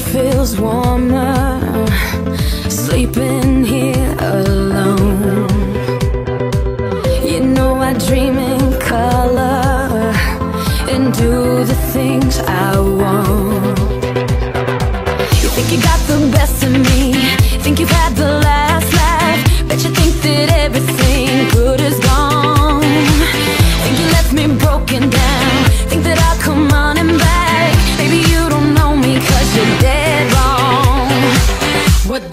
feels warmer Sleeping here alone. You know I dream in color And do the things I want. You think you got the best of me Think you've had the last laugh Bet you think that everything good is gone. Think you left me broken down.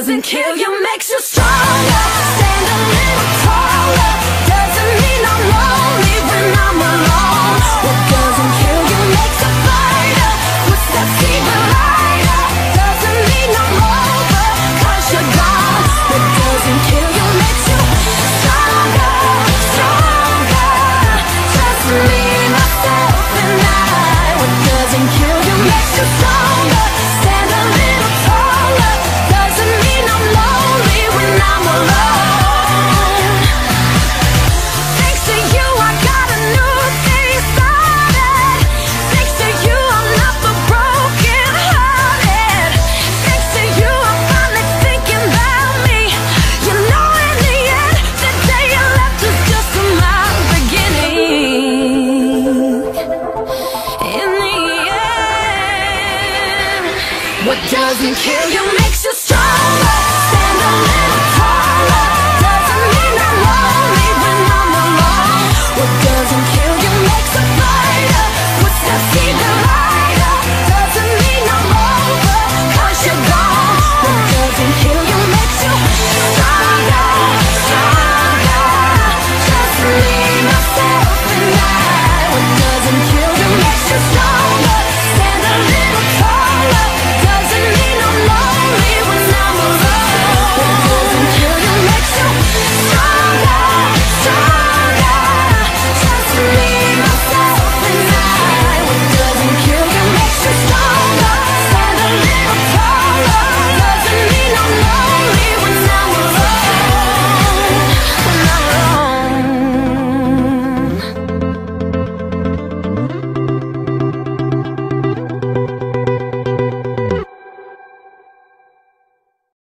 doesn't kill you. doesn't kill you.